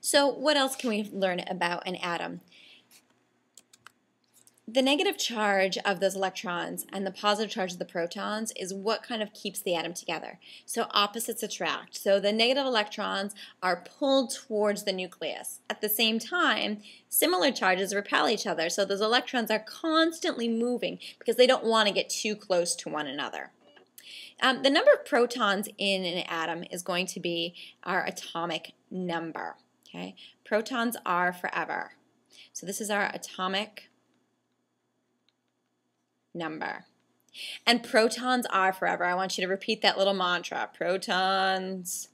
So what else can we learn about an atom? The negative charge of those electrons and the positive charge of the protons is what kind of keeps the atom together. So opposites attract. So the negative electrons are pulled towards the nucleus. At the same time, similar charges repel each other. So those electrons are constantly moving because they don't want to get too close to one another. Um, the number of protons in an atom is going to be our atomic number. Okay, Protons are forever. So this is our atomic number. And protons are forever. I want you to repeat that little mantra. Protons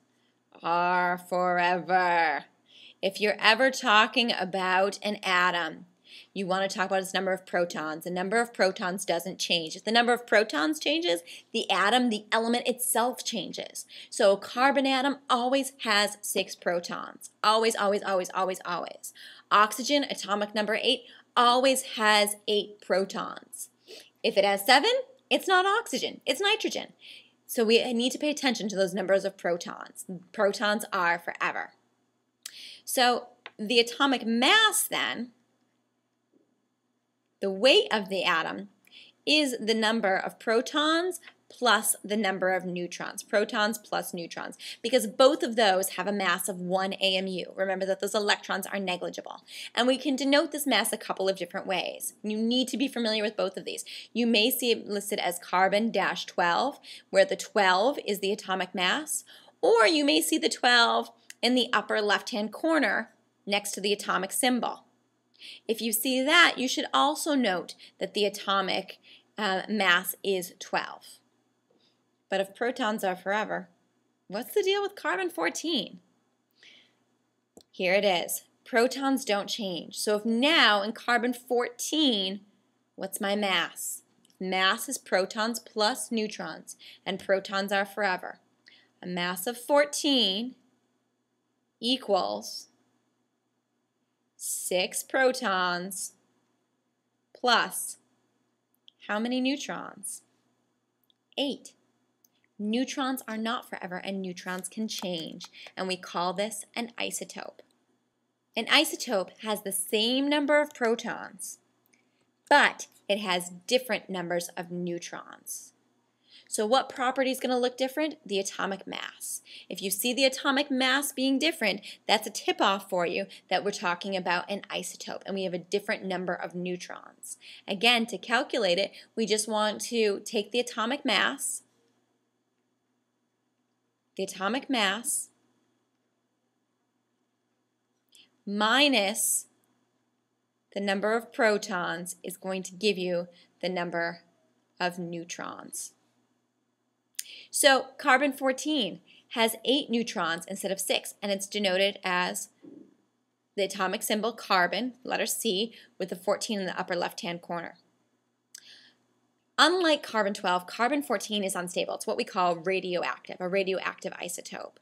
are forever. If you're ever talking about an atom, you want to talk about its number of protons. The number of protons doesn't change. If the number of protons changes, the atom, the element itself changes. So a carbon atom always has six protons. Always, always, always, always, always. Oxygen, atomic number eight, always has eight protons. If it has seven, it's not oxygen, it's nitrogen. So we need to pay attention to those numbers of protons. Protons are forever. So the atomic mass then, the weight of the atom, is the number of protons plus the number of neutrons, protons plus neutrons, because both of those have a mass of 1 AMU. Remember that those electrons are negligible. And we can denote this mass a couple of different ways. You need to be familiar with both of these. You may see it listed as carbon-12, where the 12 is the atomic mass, or you may see the 12 in the upper left-hand corner next to the atomic symbol. If you see that, you should also note that the atomic uh, mass is 12. But if protons are forever, what's the deal with carbon-14? Here it is. Protons don't change. So if now in carbon-14, what's my mass? Mass is protons plus neutrons, and protons are forever. A mass of 14 equals 6 protons plus how many neutrons? 8. Neutrons are not forever and neutrons can change, and we call this an isotope. An isotope has the same number of protons, but it has different numbers of neutrons. So what property is going to look different? The atomic mass. If you see the atomic mass being different, that's a tip-off for you that we're talking about an isotope, and we have a different number of neutrons. Again, to calculate it, we just want to take the atomic mass, the atomic mass minus the number of protons is going to give you the number of neutrons. So carbon-14 has 8 neutrons instead of 6, and it's denoted as the atomic symbol carbon, letter C, with the 14 in the upper left-hand corner. Unlike carbon-12, carbon-14 is unstable. It's what we call radioactive, a radioactive isotope.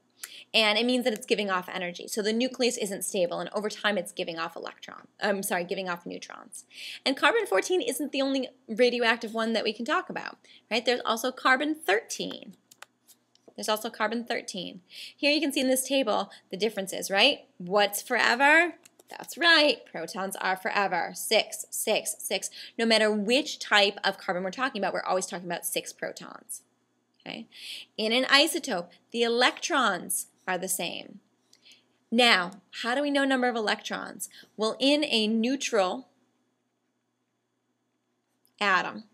And it means that it's giving off energy. So the nucleus isn't stable, and over time it's giving off electrons. I'm um, sorry, giving off neutrons. And carbon-14 isn't the only radioactive one that we can talk about, right? There's also carbon-13. There's also carbon-13. Here you can see in this table the differences, right? What's forever? That's right, protons are forever. Six, six, six. No matter which type of carbon we're talking about, we're always talking about six protons. Okay? In an isotope, the electrons are the same. Now, how do we know number of electrons? Well, in a neutral atom,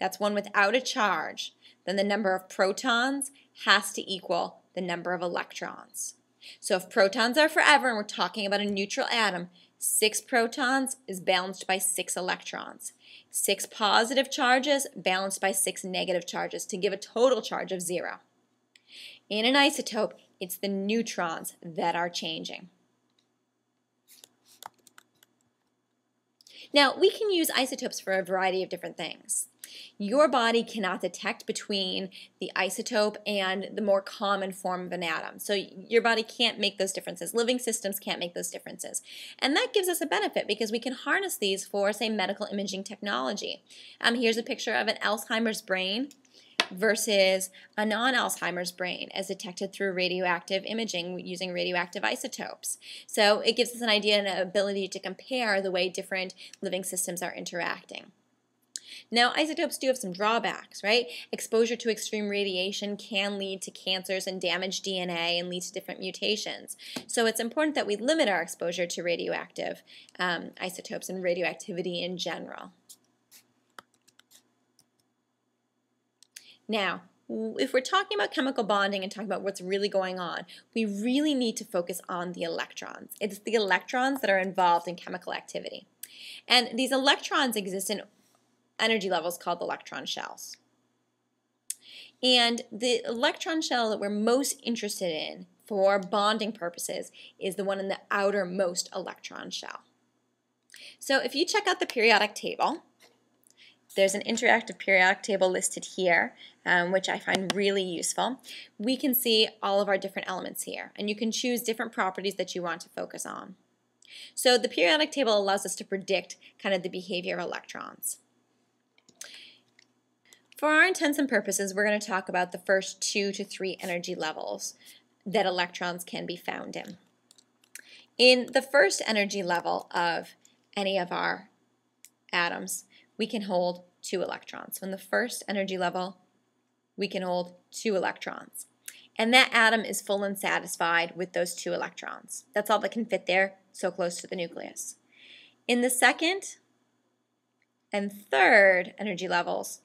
that's one without a charge, then the number of protons has to equal the number of electrons. So if protons are forever and we're talking about a neutral atom, six protons is balanced by six electrons. Six positive charges balanced by six negative charges to give a total charge of zero. In an isotope, it's the neutrons that are changing. Now, we can use isotopes for a variety of different things your body cannot detect between the isotope and the more common form of an atom. So your body can't make those differences. Living systems can't make those differences. And that gives us a benefit because we can harness these for, say, medical imaging technology. Um, here's a picture of an Alzheimer's brain. versus a non-Alzheimer's brain as detected through radioactive imaging using radioactive isotopes. So it gives us an idea and an ability to compare the way different living systems are interacting. Now, isotopes do have some drawbacks, right? Exposure to extreme radiation can lead to cancers and damage DNA and lead to different mutations. So it's important that we limit our exposure to radioactive um, isotopes and radioactivity in general. Now, if we're talking about chemical bonding and talking about what's really going on, we really need to focus on the electrons. It's the electrons that are involved in chemical activity. And these electrons exist in energy levels called electron shells. And the electron shell that we're most interested in for bonding purposes is the one in the outermost electron shell. So if you check out the periodic table, there's an interactive periodic table listed here, um, which I find really useful. We can see all of our different elements here, and you can choose different properties that you want to focus on. So the periodic table allows us to predict kind of the behavior of electrons. For our intents and purposes, we're going to talk about the first two to three energy levels that electrons can be found in. In the first energy level of any of our atoms, we can hold two electrons. So in the first energy level, we can hold two electrons. And that atom is full and satisfied with those two electrons. That's all that can fit there, so close to the nucleus. In the second and third energy levels,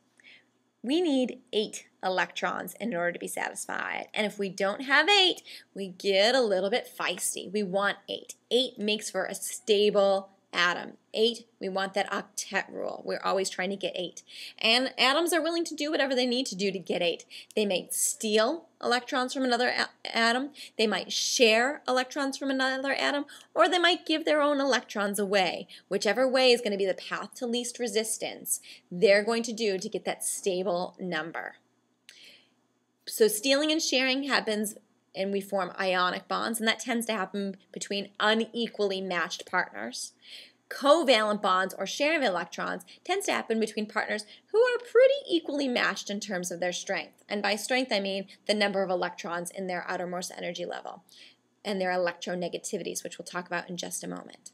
we need eight electrons in order to be satisfied. And if we don't have eight, we get a little bit feisty. We want eight. Eight makes for a stable atom. Eight, we want that octet rule. We're always trying to get eight. And atoms are willing to do whatever they need to do to get eight. They may steal electrons from another atom, they might share electrons from another atom, or they might give their own electrons away. Whichever way is going to be the path to least resistance, they're going to do to get that stable number. So stealing and sharing happens and we form ionic bonds, and that tends to happen between unequally matched partners. Covalent bonds or sharing of electrons tends to happen between partners who are pretty equally matched in terms of their strength. And by strength, I mean the number of electrons in their outermost energy level and their electronegativities, which we'll talk about in just a moment.